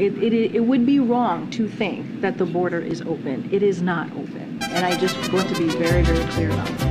It, it, it would be wrong to think that the border is open. It is not open. And I just want to be very, very clear about that.